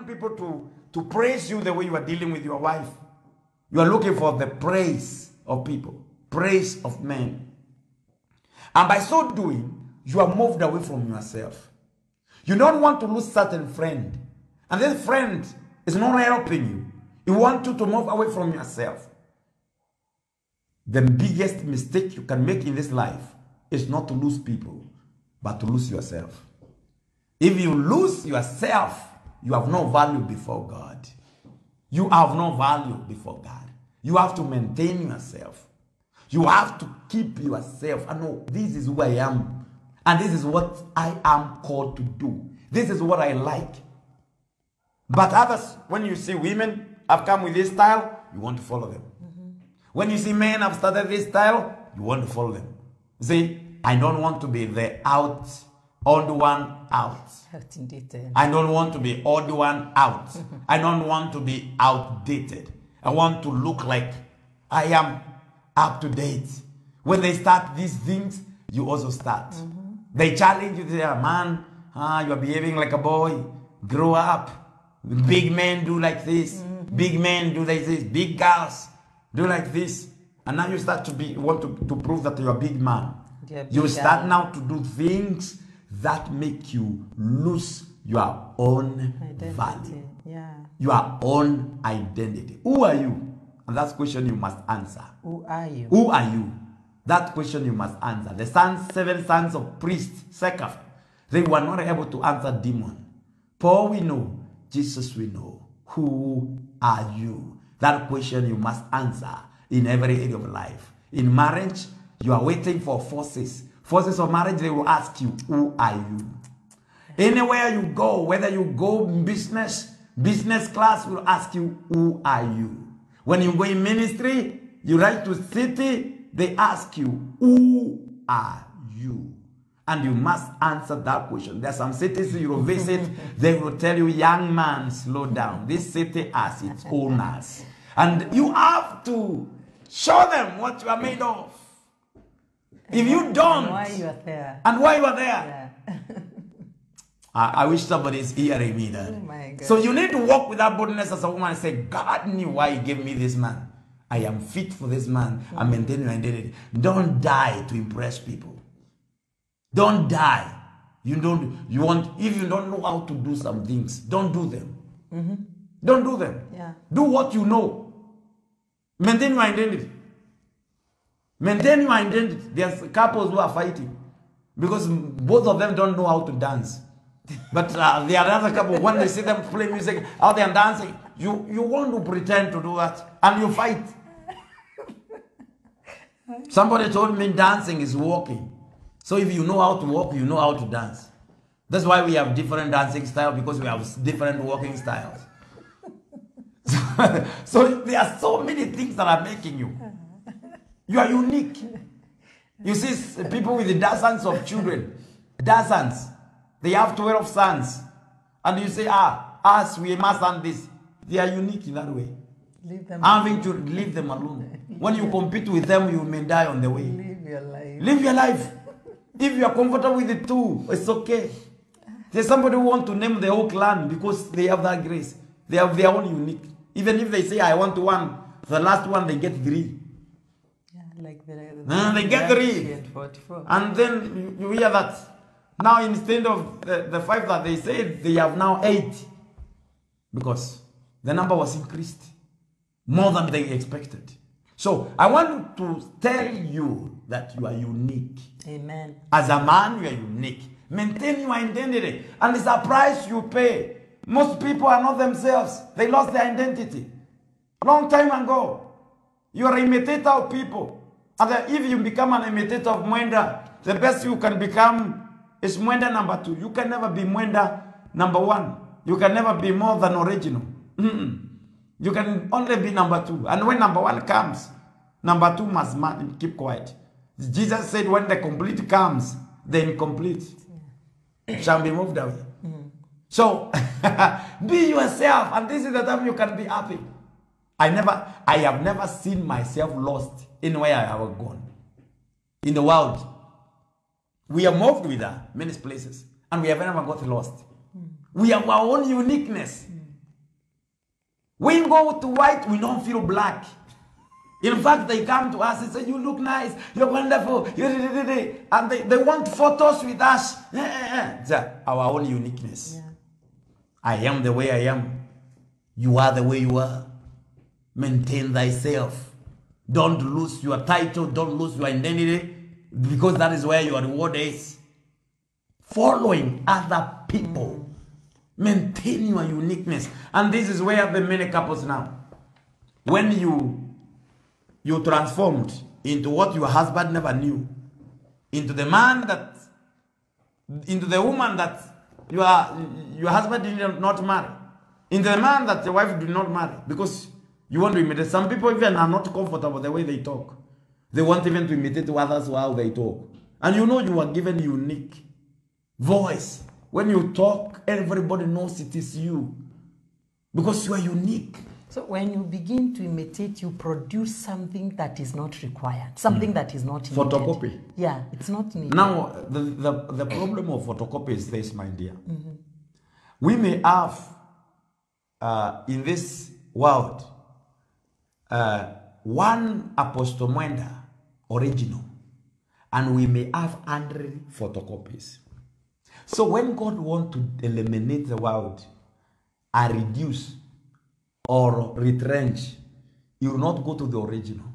want people to, to praise you the way you are dealing with your wife. You are looking for the praise of people, praise of men. And by so doing, you are moved away from yourself. You don't want to lose certain friend. And this friend is not helping you. You want you to move away from yourself. The biggest mistake you can make in this life is not to lose people, but to lose yourself. If you lose yourself, you have no value before God. You have no value before God. You have to maintain yourself. You have to keep yourself. I know this is who I am. And this is what I am called to do. This is what I like. But others, when you see women have come with this style, you want to follow them. Mm-hmm. When you see men have started this style, you want to follow them. See, I don't want to be the out, odd one out. I don't want to be odd one out. I don't want to be outdated. I want to look like I am up to date. When they start these things, you also start. They challenge you, they say, ah, man, ah, you are behaving like a boy. Grow up. Big men do like this. Big men do like this. Big girls do like this. And now you start to be want to, to prove that you're a big man. A you start guy. now to do things that make you lose your own Identity. value, Yeah. your own identity. Who are you? And that's question you must answer. Who are you? Who are you? That question you must answer. The sons, seven sons of priests, Sceva, they were not able to answer demon. Paul we know, Jesus we know. Who are you? That question you must answer in every area of life. In marriage, you are waiting for forces. Forces of marriage, they will ask you, Who are you? Anywhere you go, whether you go business, business class will ask you, Who are you? When you go in ministry, you write to city, they ask you, Who are you? And you must answer that question. There are some cities you will visit, they will tell you, Young man, slow down. This city has its owners. And you have to show them what you are made of. If you don't, And why you are there? and why you are there, Yeah. I, I wish somebody is hearing me that. Oh. So you need to walk with that boldness as a woman and say, God knew why He gave me this man. I am fit for this man. I'm mm. maintaining my identity. Don't die to impress people. Don't die. You don't. You want. If you don't know how to do some things, don't do them. Mm-hmm. Don't do them. Yeah. Do what you know. Maintain your identity. Maintain your identity. There's couples who are fighting because both of them don't know how to dance. But uh, the other couple, when they see them play music out there dancing, you, you want to pretend to do that and you fight. Somebody told me dancing is walking. So if you know how to walk, you know how to dance. That's why we have different dancing styles because we have different walking styles. so there are so many things that are making you. You are unique. You see people with dozens of children, dozens. They have 12 sons. And you say, ah, us, we must have this. They are unique in that way. Leave them. Having to leave them alone. When you compete with them, you may die on the way. Live your life. Live your life. If you are comfortable with the two, it's okay. There's somebody who want to name the whole clan because they have that grace. They have their own unique. Even if they say, I want one, the last one, they get three. Like the, the No, they get three. and 44. And then you, hear that. Now, instead of the, the five that they said, they have now eight. Because the number was increased more than they expected. So I want to tell you that you are unique. Amen. As a man, you are unique. Maintain your identity. And it's a price you pay. Most people are not themselves. They lost their identity. Long time ago. You are an imitator of people. And if you become an imitator of Mwenda, the best you can become is Mwenda number two. You can never be Mwenda number one. You can never be more than original. Mm-mm. You can only be number two. And when number one comes, number two must keep quiet. Jesus said, when the complete comes, the incomplete shall be moved away. Mm-hmm. So be yourself, and this is the time you can be happy. I never, I have never seen myself lost anywhere I have gone. In the world, we have moved with her many places, and we have never got lost. We have our own uniqueness. We go to white, we don't feel black. In fact, they come to us and say, You look nice, you're wonderful, you did it, did it." and they, they want photos with us. It's uh, our own uniqueness. Yeah. I am the way I am. You are the way you are. Maintain thyself. Don't lose your title, don't lose your identity, because that is where your reward is. Following other people. Maintain your uniqueness. And this is where the many couples now. When you you transformed into what your husband never knew, into the man that into the woman that your your husband did not marry, into the man that your wife did not marry, because you want to imitate. Some people even are not comfortable the way they talk. They want even to imitate others how they talk. And you know you are given unique voice. When you talk, everybody knows it is you. Because you are unique. So when you begin to imitate, you produce something that is not required, something that is not needed. Photocopy. Yeah, it's not needed. Now, the, the, the problem of photocopy is this, my dear. We may have uh, in this world uh, one Apostle Mwenda original, and we may have 100 photocopies. So when God wants to eliminate the world, or reduce, or retrench, He will not go to the original.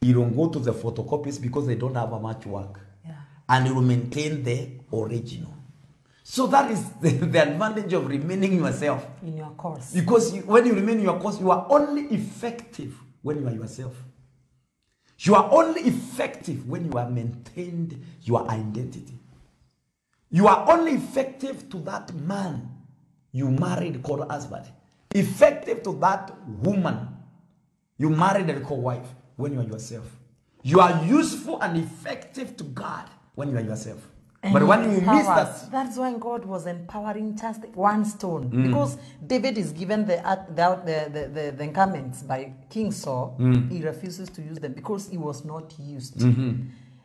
He will go to the photocopies because they don't have a much work Yeah. and you will maintain the original. So that is the, the advantage of remaining yourself. In your course. Because you, when you remain in your course, you are only effective when you are yourself. You are only effective when you have maintained your identity. You are only effective to that man you married called husband. Effective to that woman you married and called wife when you are yourself. You are useful and effective to God when you are yourself. But when you miss that, That's why God was empowering just one stone. Mm. Because David is given the, the, the, the, the, garments by King Saul, Mm. he refuses to use them because he was not used. Mm-hmm.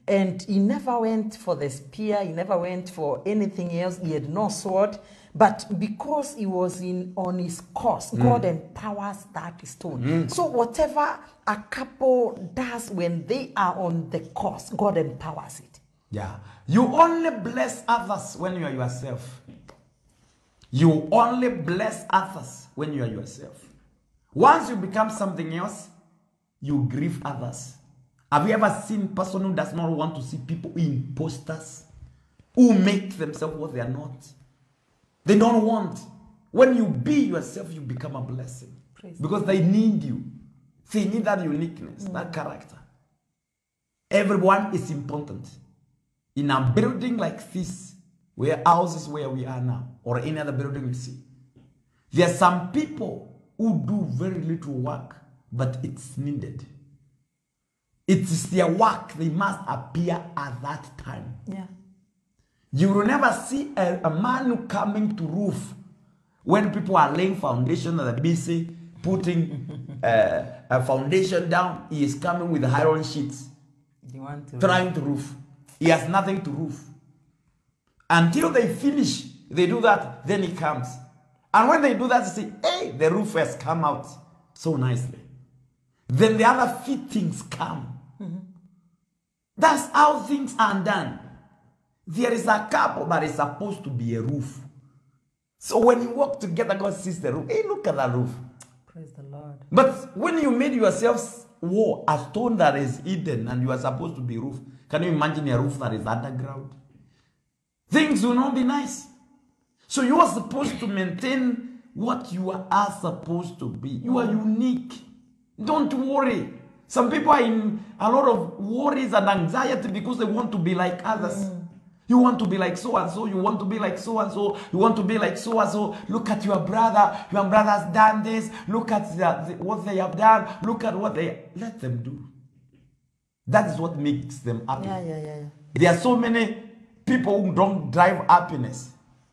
And he never went for the spear, he never went for anything else. He had no sword. But because he was in on his course, Mm. God empowers that stone. So whatever a couple does when they are on the course, God empowers it. Yeah. You only bless others when you are yourself. You only bless others when you are yourself. Once you become something else, you grieve others. Have you ever seen person who does not want to see people imposters who make themselves what they are not? They don't want. When you be yourself, you become a blessing. Praise because they need you. They need that uniqueness, that mm. character. Everyone is important. In a building like this, where houses where we are now, or any other building you see, there are some people who do very little work, but it's needed. It is their work, they must appear at that time. Yeah. You will never see a, a man coming to roof when people are laying foundation and they're busy putting uh, a foundation down. He is coming with iron sheets You want to trying to roof. He has nothing to roof. Until they finish, they do that, then he comes. And when they do that, they say, hey, the roof has come out so nicely. Then the other fittings come. That's how things are done. There is a couple that is supposed to be a roof. So when you walk together, God sees the roof. Hey, look at that roof. praise the Lord. But when you made yourselves wall, a stone that is hidden and you are supposed to be roof, can you imagine a roof that is underground? Things will not be nice. So you are supposed to maintain what you are supposed to be. You are unique. Don't worry. Some people are in a lot of worries and anxiety because they want to be like others. You want to be like so and so. You want to be like so and so. You want to be like so and so. Look at your brother. Your brother's done this. Look at the, the- what they have done. Look at what they let them do. That is what makes them happy. Yeah, yeah, yeah, yeah. There are so many people who don't drive happiness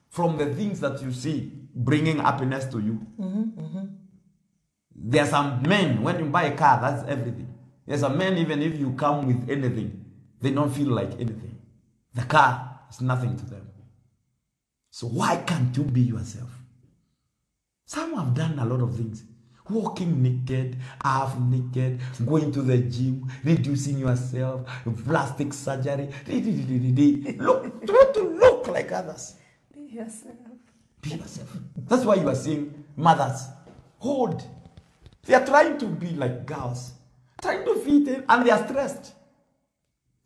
from the things that you see bringing happiness to you. Mm-hmm, mm-hmm. There are some men, when you buy a car, that's everything. There's a men, even if you come with anything, they don't feel like anything. The car is nothing to them. So why can't you be yourself? Some have done a lot of things. walking naked, half naked, going to the gym, reducing yourself, plastic surgery. Look, try to look like others. Be yourself. Be yourself. That's why you are seeing mothers hold. They are trying to be like girls, trying to fit in, and they are stressed.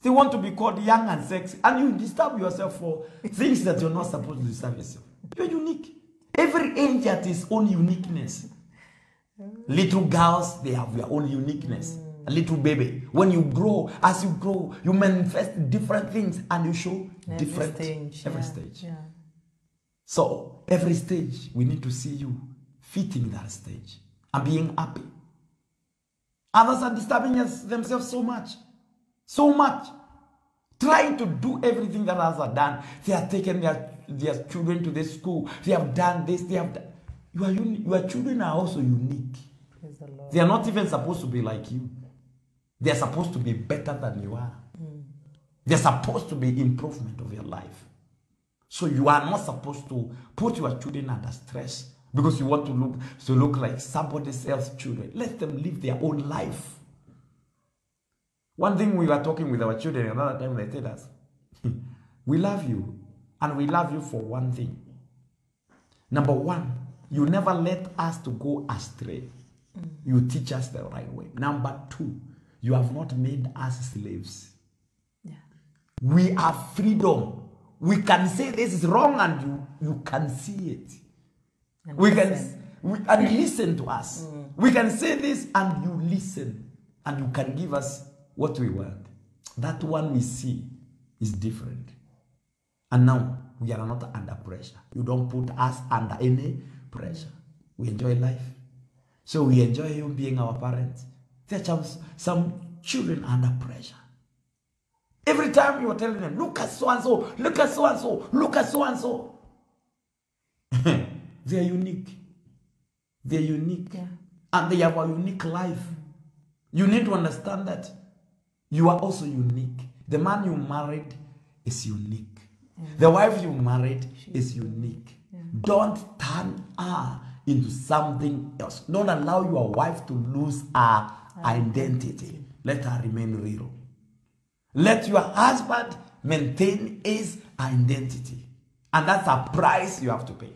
They want to be called young and sexy, and you disturb yourself for things that you're not supposed to disturb yourself. You're unique. Every age has its own uniqueness. Little girls, they have their own uniqueness. A little baby. When you grow, as you grow, you manifest different things and you show Every different stage. every yeah, stage. Yeah. So every stage, we need to see you fitting that stage and being happy. Others are disturbing us, themselves so much, so much, trying to do everything that others are done. They have taken their, their children to the school. They have done this. They have. Done. You are uni- Your children are also unique. Praise the Lord. They are not even supposed to be like you. They are supposed to be better than you are. Hmm. They're supposed to be improvement of your life. So you are not supposed to put your children under stress because you want to look to look like somebody else's children. Let them live their own life. One thing we were talking with our children another time they told us, we love you, and we love you for one thing. Number one, you never let us to go astray. Mm. You teach us the right way. Number two, you have not made us slaves. Yeah. We have freedom. We can say this is wrong and you, you can see it. And we can we, and listen to us. Mm. We can say this and you listen and you can give us what we want. That one we see is different. And now we are not under pressure. You don't put us under any pressure. We enjoy life. So we enjoy you being our parents. There are some, some children under pressure. Every time you are telling them, look at so and so, look at so and so, look at so and so. they are unique. They are unique. Yeah. And they have a unique life. You need to understand that you are also unique. The man you married is unique. The wife you married is unique. Don't turn her into something else. Don't allow your wife to lose her identity. Let her remain real. Let your husband maintain his identity. And that's a price you have to pay.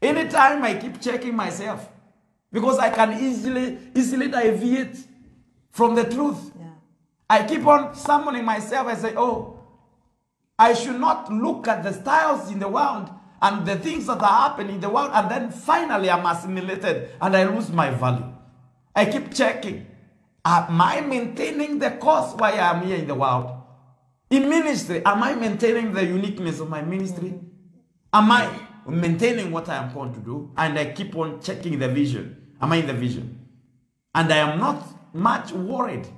Anytime I keep checking myself, because I can easily, easily deviate from the truth. Yeah. I keep on summoning myself. I say, oh, I should not look at the styles in the world and the things that are happening in the world, and then finally I'm assimilated and I lose my value. I keep checking. Am I maintaining the course why I am here in the world? In ministry, am I maintaining the uniqueness of my ministry? Am I maintaining what I am called to do? And I keep on checking the vision. Am I in the vision? And I am not much worried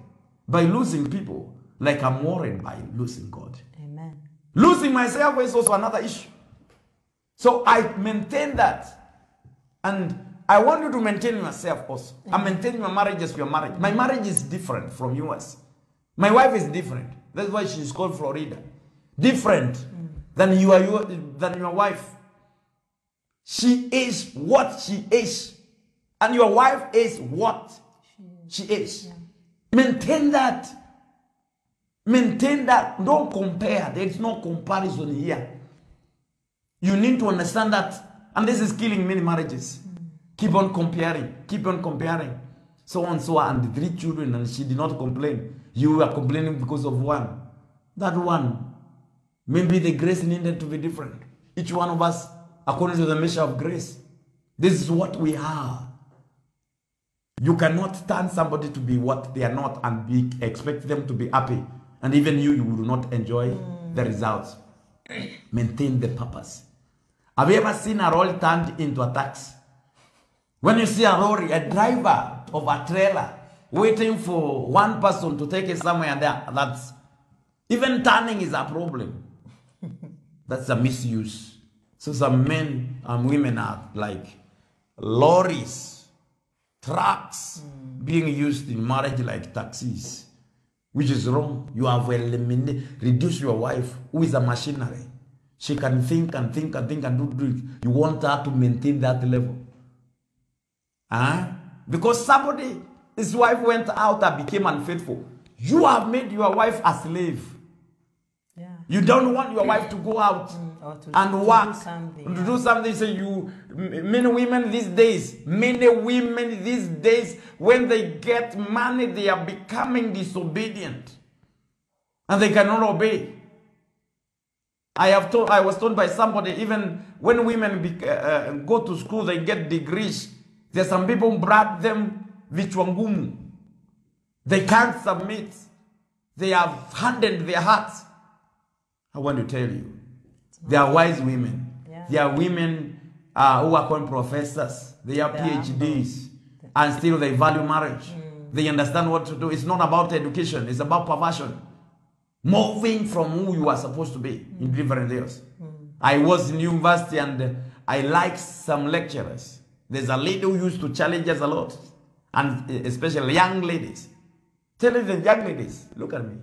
by losing people like I'm worried by losing God. Amen. Losing myself is also another issue. So I maintain that. And I want you to maintain yourself also. I maintain your marriage as your marriage. My marriage is different from yours. My wife is different. That's why she's called Florida. Different mm. than you are your, than your wife. She is what she is. And your wife is what she is. Maintain that. Maintain that. Don't compare. There is no comparison here. You need to understand that. And this is killing many marriages. Keep on comparing. Keep on comparing. So and so and three children, and she did not complain. You are complaining because of one. That one. Maybe the grace needed to be different. Each one of us, according to the measure of grace. This is what we are. You cannot turn somebody to be what they are not and be expect them to be happy. And even you, you will not enjoy the results. Maintain the purpose. Have you ever seen a lorry turned into a taxi? When you see a lorry, a driver of a trailer waiting for one person to take it somewhere there, that's even turning is a problem. That's a misuse. So some men and women are like lorries, trucks being used in marriage like taxis, which is wrong. You have eliminated, reduce your wife, who is a machinery. She can think and think and think and do, do. You want her to maintain that level. Huh? because somebody, his wife went out and became unfaithful. You have made your wife a slave. You don't want your wife to go out to- and do work something, to do something. So you, many women these days, many women these days, when they get money, they are becoming disobedient, and they cannot obey. I have told, I was told by somebody, even when women be, uh, uh, go to school, they get degrees. There's some people who brought them vichwa ngumu. They can't submit. They have hardened their hearts. I want to tell you, they are wise women. Yeah. They are women uh, who are called professors. They are PhDs, and still they value marriage. They understand what to do. It's not about education. It's about perversion, moving from who you are supposed to be in different areas. I was in university and I liked some lecturers. There's a lady who used to challenge us a lot, and especially young ladies. Telling the young ladies, look at me.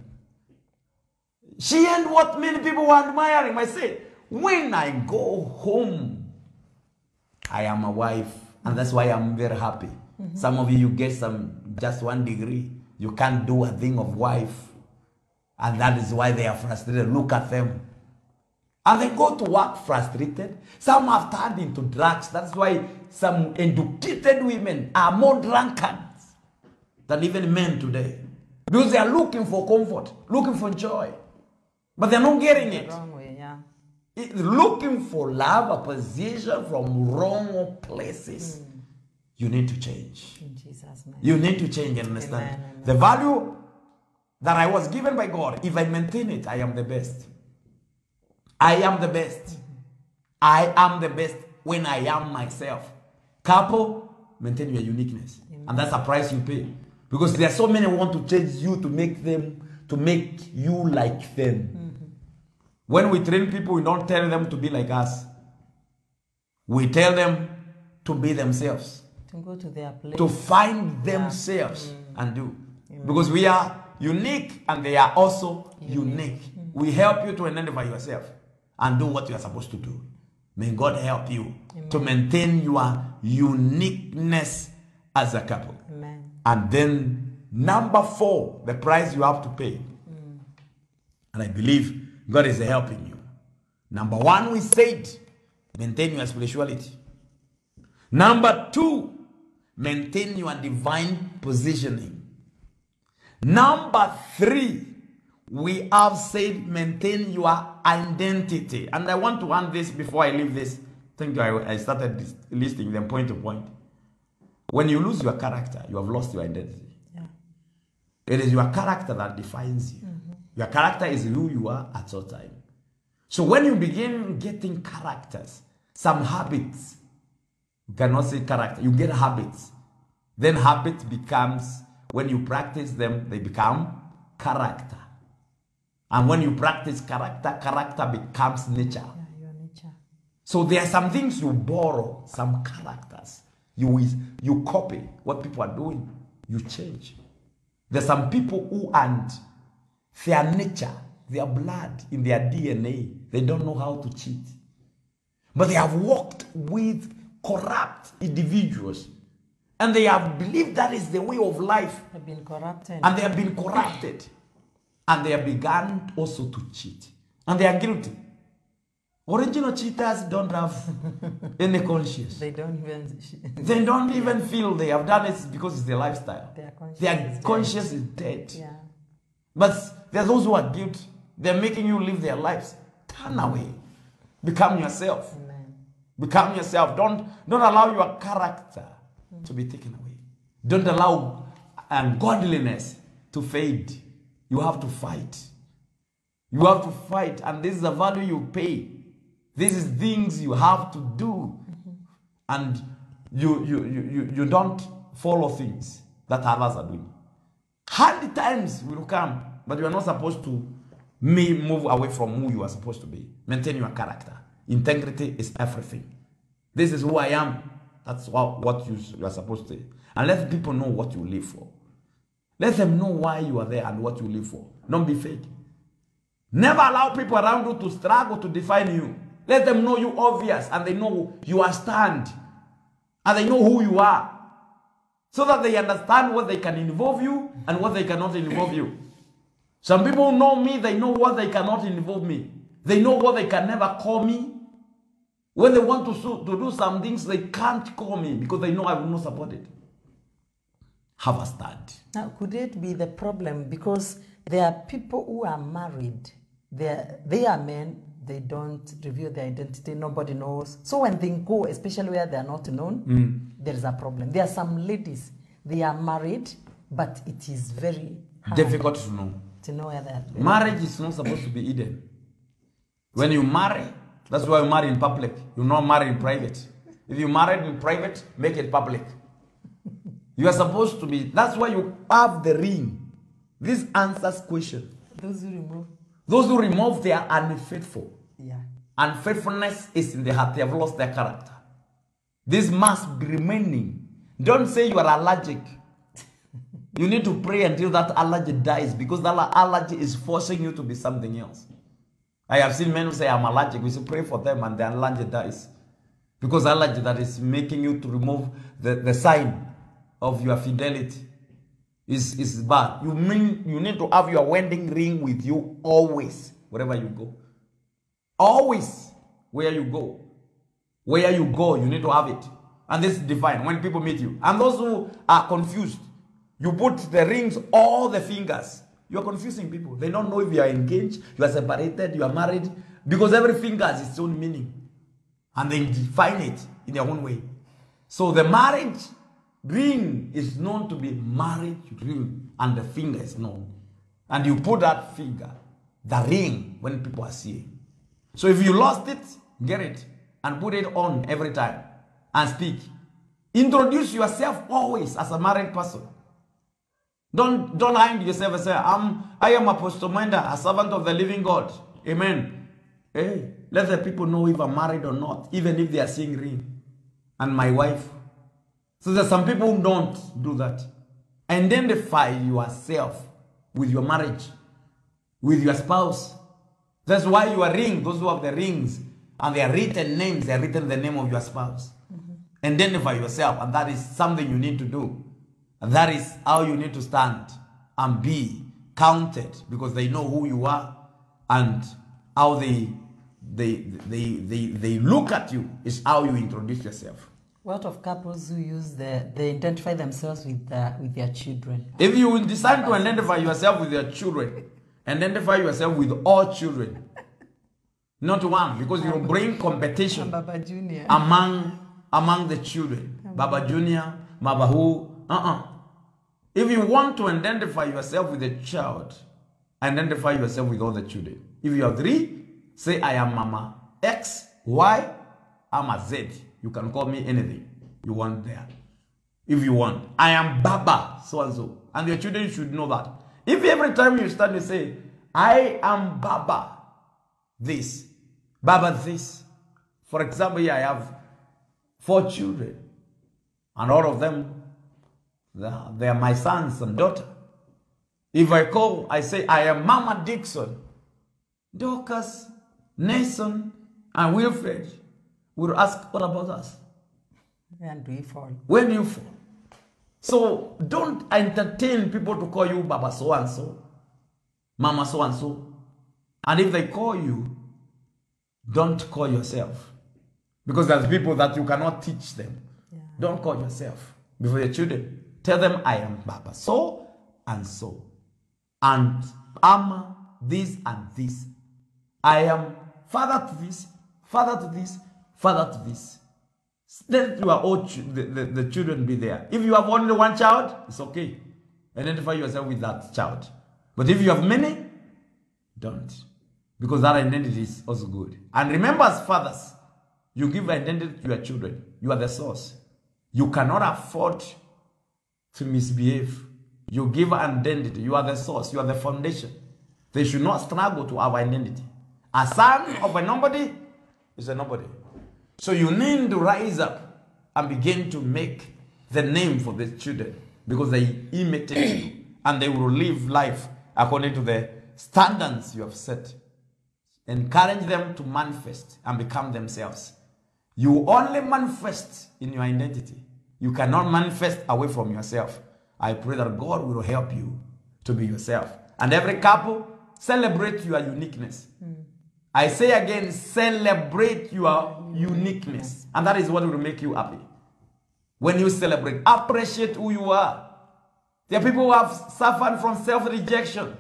She ain't what many people were admiring. I say, when I go home, I am a wife, and that's why I'm very happy. Mm-hmm. Some of you, you get some just one degree, you can't do a thing of wife, and that is why they are frustrated. Look at them. And they go to work frustrated. Some have turned into drugs. That's why some educated women are more drunkards than even men today. Because they are looking for comfort, looking for joy. But they're not getting it. wrong way, yeah. It- Looking for love, a position from wrong places. Hmm. You need to change. In Jesus' name. You need to change and understand. Amen, amen. The value that I was given by God, if I maintain it, I am the best. I am the best. Mm-hmm. I am the best when I am myself. Couple, maintain your uniqueness. And that's a price you pay. Because there are so many who want to change you to make them, to make you like them. When we train people, we don't tell them to be like us. We tell them to be themselves To go to their place. to find themselves mm. and do. Because we are unique and they are also unique. Mm. We help you to identify yourself and do what you are supposed to do. May God help you to maintain your uniqueness as a couple. Amen. And then, number four, the price you have to pay. And I believe God is helping you. Number one, we said, maintain your spirituality. Number two, maintain your divine positioning. Number three, we have said maintain your identity. And I want to end this before I leave this. Thank you. I, I started this, listing them point to point. When you lose your character, you have lost your identity. It is your character that defines you. Mm-hmm. Your character is who you are at all time. So when you begin getting characters, some habits, you cannot say character, you get habits. Then habit becomes, when you practice them, they become character. And when you practice character, character becomes nature. Yeah, your nature. So there are some things you borrow, some characters. You you copy what people are doing. You change. There's some people who and their nature, their blood, in their DNA, they don't know how to cheat. But they have worked with corrupt individuals. And they have believed that is the way of life. They've been corrupted. And they have been corrupted. And they have begun also to cheat. And they are guilty. Original cheaters don't have any conscience. they don't even. They don't even feel they have done it because it's their lifestyle. Their conscience Their is dead. conscience is dead. Yeah. But there's those who are guilty. They're making you live their lives. Turn away. Become yourself. Amen. Become yourself. Don't, don't allow your character to be taken away. Don't allow ungodliness to fade. You have to fight. You have to fight, and this is the value you pay. This is things you have to do. And you, you, you, you, don't follow things that others are doing. Hard times will come, but you are not supposed to move away from who you are supposed to be. Maintain your character. Integrity is everything. This is who I am. That's what, what you, you are supposed to. And let people know what you live for. Let them know why you are there and what you live for. Don't be fake. Never allow people around you to struggle to define you. Let them know you obvious and they know you are stand. And they know who you are. so that they understand what they can involve you and what they cannot involve you. Some people know me, they know what they cannot involve me. They know what they can never call me. When they want to, to do some things, they can't call me because they know I will not support it. Have a stand. Now, could it be the problem because there are people who are married, they are, they are men, they don't reveal their identity, nobody knows. So when they go, especially where they are not known, mm. there is a problem. There are some ladies, they are married, but it is very Difficult to know. to know where they are. Marriage is not supposed to be hidden. When you marry, that's why you marry in public. You not marry in private. If you married in private, make it public. You are supposed to be. That's why you have the ring. This answers question. Those who remove, Those who remove, they are unfaithful. yeah. Unfaithfulness is in the heart. They have lost their character. This must be remaining. Don't say you are allergic. You need to pray until that allergy dies because that allergy is forcing you to be something else. I have seen men who say, I'm allergic. We should pray for them and their allergy dies. Because allergy that is making you to remove the, the sign of your fidelity is, is bad. You mean you need to have your wedding ring with you always, wherever you go. Always, where you go. Where you go, you need to have it. And this is divine when people meet you. And those who are confused, you put the rings, all the fingers. You're confusing people. They don't know if you are engaged, you are separated, you are married, because every finger has its own meaning. And they define it in their own way. So the marriage ring is known to be marriage ring, and the finger is known. And you put that finger, the ring, when people are seeing. So if you lost it, get it and put it on every time and speak. Introduce yourself always as a married person. Don't don't hide yourself and say, I'm I am Apostle Mwenda, a servant of the living God. Amen. Hey, let the people know if I'm married or not, even if they are seeing ring. And my wife. So there's some people who don't do that. Identify yourself with your marriage, with your spouse. That's why your ring, those who have the rings, and they are written names, they are written the name of your spouse. Mm-hmm. Identify yourself, and that is something you need to do. And that is how you need to stand and be counted because they know who you are and how they they they they, they look at you is how you introduce yourself. What of couples who use the, they identify themselves with, uh, with their children? If you will decide to identify yourself with your children, identify yourself with all children, not one, because you will bring competition Baba Junior. among among the children. Baba Junior, Baba who, uh-uh. If you want to identify yourself with a child, identify yourself with all the children. If you have three, say I am Mama X, Y, I'm a Z. You can call me anything you want there. If you want. I am Baba, so and so. And your children should know that. If every time you start to say, I am Baba, this, Baba this. For example, I have four children, and all of them, they are- my sons and daughter. If I call, I say, I am Mama Dixon, Dorcas, Nathan, and Wilfred will ask, all about us? And we fall. When do you fall? So don't entertain people to call you Baba so and so, Mama so and so. And if they call you, don't call yourself. Because there's people that you cannot teach them. Don't call yourself before your children. Tell them I am Baba so and so. And I'm this and this. I am father to this, father to this, father to this. Let your ch- the, the, the children be there. If you have only one child, it's okay. Identify yourself with that child. But if you have many, don't. Because that identity is also good. And remember, as fathers, you give identity to your children. You are the source. You cannot afford to misbehave. You give identity. You are the source. You are the foundation. They should not struggle to have identity. A son of a nobody is a nobody. So you need to rise up and begin to make the name for the children because they imitate you and they will live life according to the standards you have set. Encourage them to manifest and become themselves. You only manifest in your identity You cannot manifest away from yourself. I pray that God will help you to be yourself. And every couple, celebrate your uniqueness. Hmm. I say again, celebrate your uniqueness. And that is what will make you happy. When you celebrate, appreciate who you are. There are people who have suffered from self rejection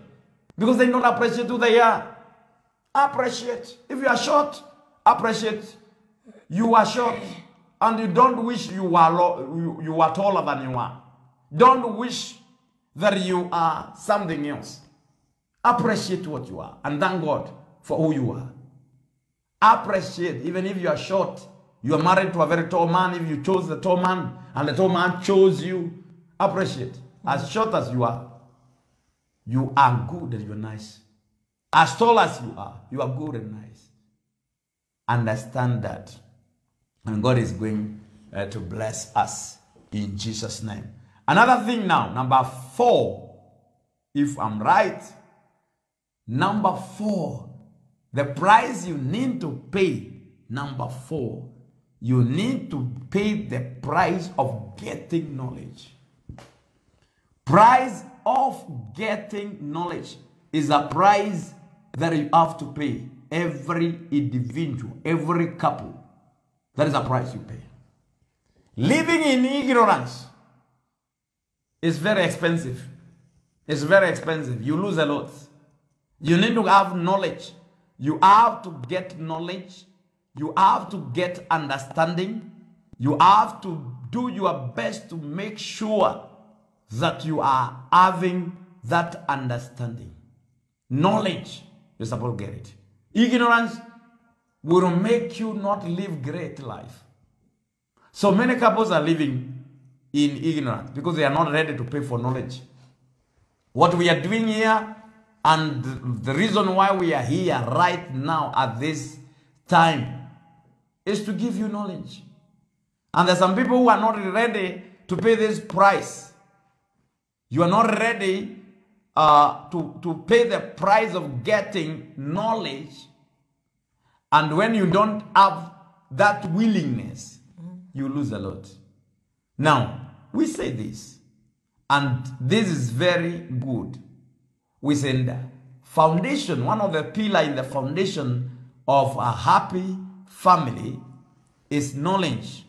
because they don't appreciate who they are. Appreciate. If you are short, appreciate. You are short and you don't wish you lo- you, you were taller than you are. Don't wish that you are something else. Appreciate what you are and thank God for who you are. Appreciate, even if you are short, you are married to a very tall man. If you chose the tall man and the tall man chose you, appreciate. As short as you are, you are good and you're nice. As tall as you are, you are good and nice. Understand that. And God is going uh, to bless us in Jesus' name. Another thing now, number four, if I'm right, number four, the price you need to pay, number four, you need to pay the price of getting knowledge. Price of getting knowledge is a price that you have to pay. Every individual, every couple, that is a price you pay. Living in ignorance is very expensive. It's very expensive. You lose a lot. You need to have knowledge. You have to get knowledge. You have to get understanding. You have to do your best to make sure that you are having that understanding. Knowledge, you're supposed to get it. Ignorance will make you not live great life. So many couples are living in ignorance because they are not ready to pay for knowledge. What we are doing here and the reason why we are here right now at this time is to give you knowledge. And there's some people who are not ready to pay this price. You are not ready uh, to, to pay the price of getting knowledge. And when you don't have that willingness, you lose a lot. Now, we say this, and this is very good. Say the foundation, one of the pillar in the foundation of a happy family is knowledge.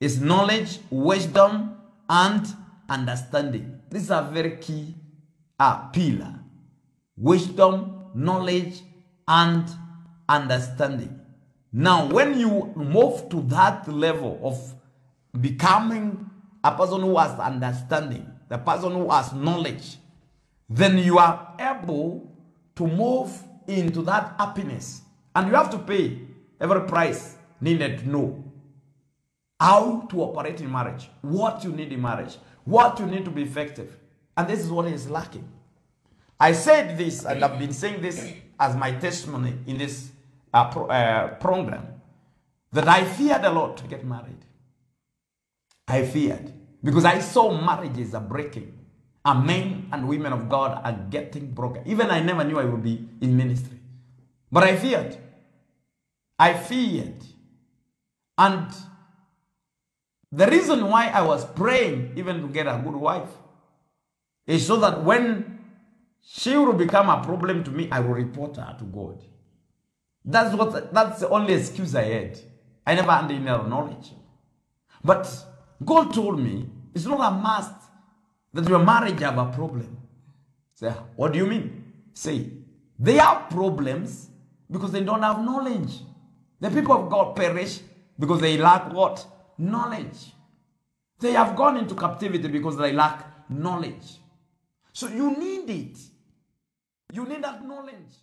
Is knowledge, wisdom, and understanding. These are very key uh, pillar. Wisdom, knowledge, and understanding. Now, when you move to that level of becoming a person who has understanding, the person who has knowledge, then you are able to move into that happiness. And you have to pay every price needed to know how to operate in marriage, what you need in marriage, what you need to be effective. And this is what is lacking. I said this, and I've been saying this as my testimony in this uh, pro- uh, program, that I feared a lot to get married. I feared because I saw marriages are breaking. And men and women of God are getting broken. Even I never knew I would be in ministry. But I feared. I feared. And the reason why I was praying even to get a good wife is so that when she will become a problem to me, I will report her to God. That's what that's the only excuse I had. I never had any knowledge. But God told me it's not a must that your marriage have a problem. Say, what do you mean? Say, they have problems because they don't have knowledge. The people of God perish because they lack what? Knowledge. They have gone into captivity because they lack knowledge. So you need it. You need that knowledge.